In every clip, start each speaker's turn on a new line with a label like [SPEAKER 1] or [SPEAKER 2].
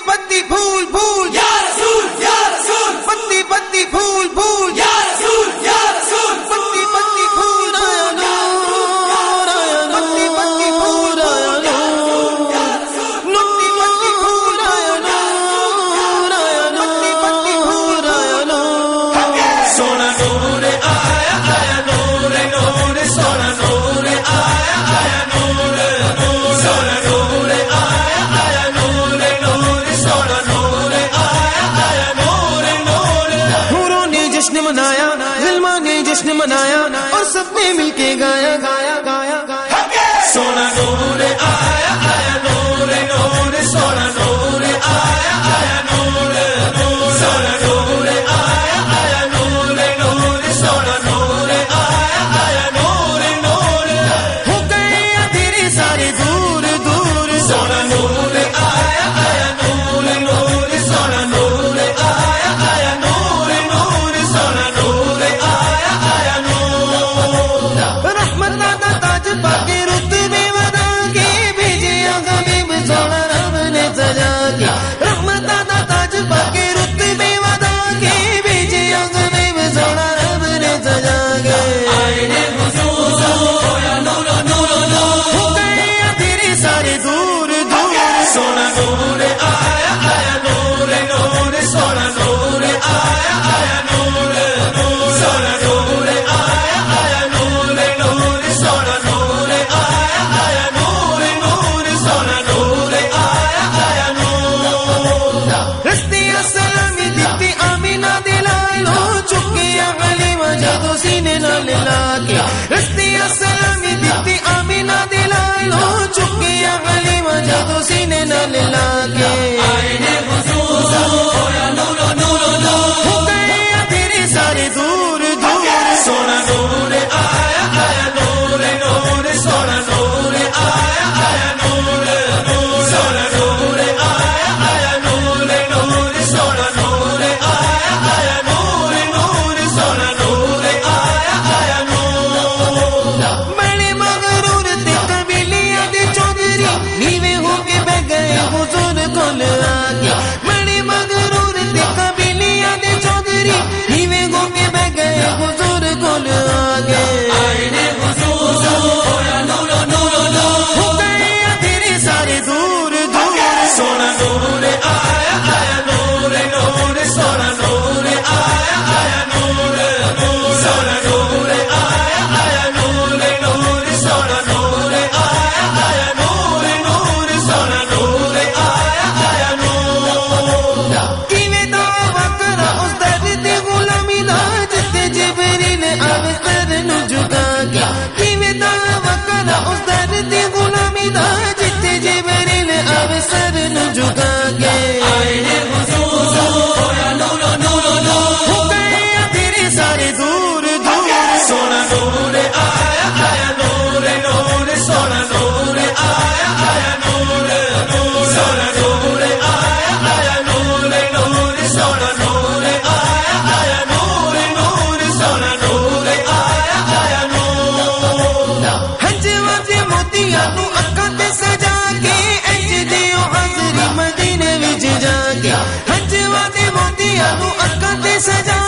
[SPEAKER 1] बंदी बत्ती भूल भूल। या रसूल। जश्न मनाया फिल्मा ने जश्न मनाया, और सबने मिलके गाया गाया गाया गाया। सोना नूर आया आया नूर नूर, सोना नूर। क्या। हस्ती असलामी दीदी आमीना दिलाए लो चुकी अगली मज़ा तो सीने न ले अनु अक्का ते सजा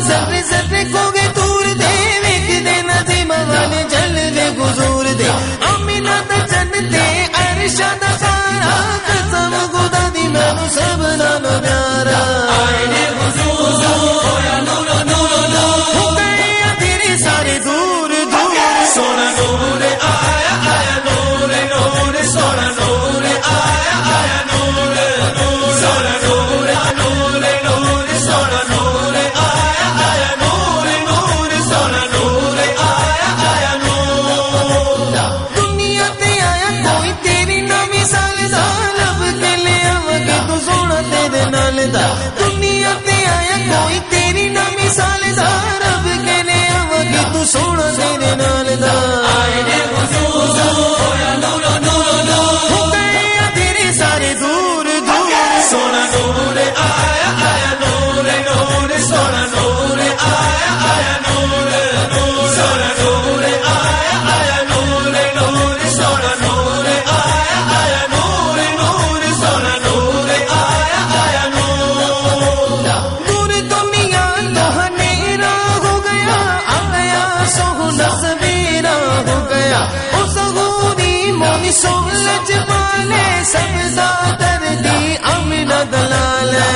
[SPEAKER 1] Zappy, zappy, go. उसगूनी मोनी सोलच वाले सबजा दर्दी अमिना दलाले